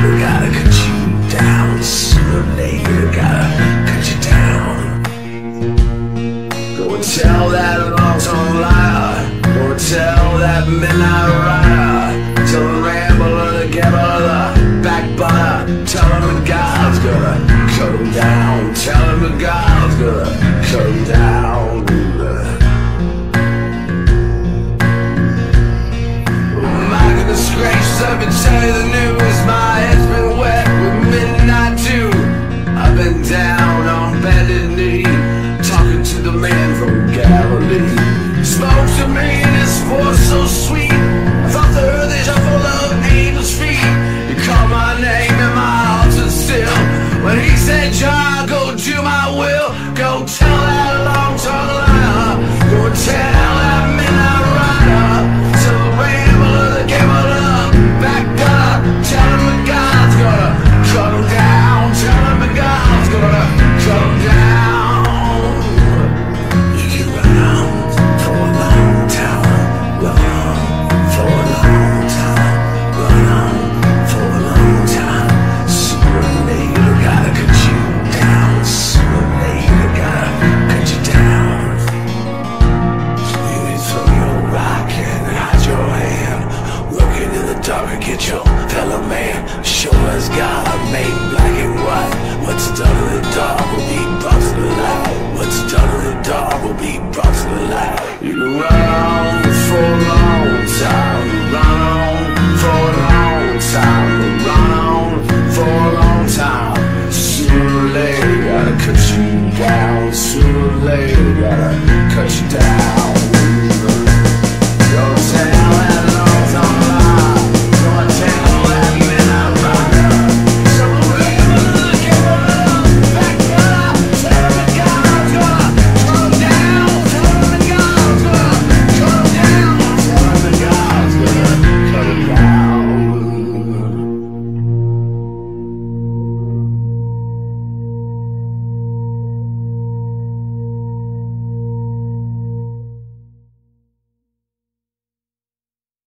later, gotta cut you down. Sooner neighbor. gotta cut you down. Go and tell that long-term liar. Go and tell that midnight rider. Tell the rambler, the gambler, the backbiter. Tell him that God's gonna cut him down. Tell him that God's gonna cut him down. disgrace, I've been telling the news. Spoke to me in his voice so sweet. I thought the earth is full of angels' feet. You called my name and my heart stood still When he said, John, go do my will gotta make black and white. What's done in the dark will be brought to the light What's done in the dark will be brought to the light You can run on for a long time Run on for a long time Run on for a long time. Sooner or later gotta cut you down. Sooner or later gotta